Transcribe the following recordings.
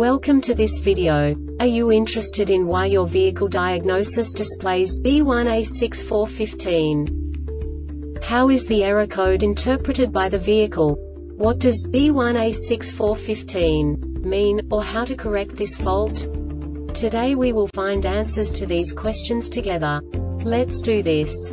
Welcome to this video. Are you interested in why your vehicle diagnosis displays B1A6415? How is the error code interpreted by the vehicle? What does B1A6415 mean, or how to correct this fault? Today we will find answers to these questions together. Let's do this.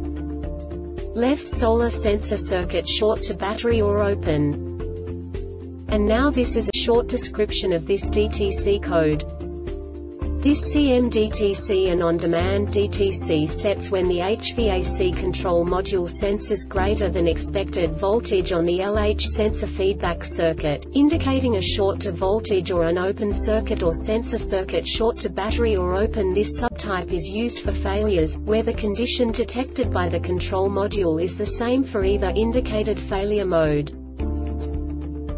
Left solar sensor circuit short to battery or open. And now this is a short description of this DTC code. This CMDTC and on-demand DTC sets when the HVAC control module senses greater than expected voltage on the LH sensor feedback circuit, indicating a short to voltage or an open circuit or sensor circuit short to battery or open. This subtype is used for failures, where the condition detected by the control module is the same for either indicated failure mode.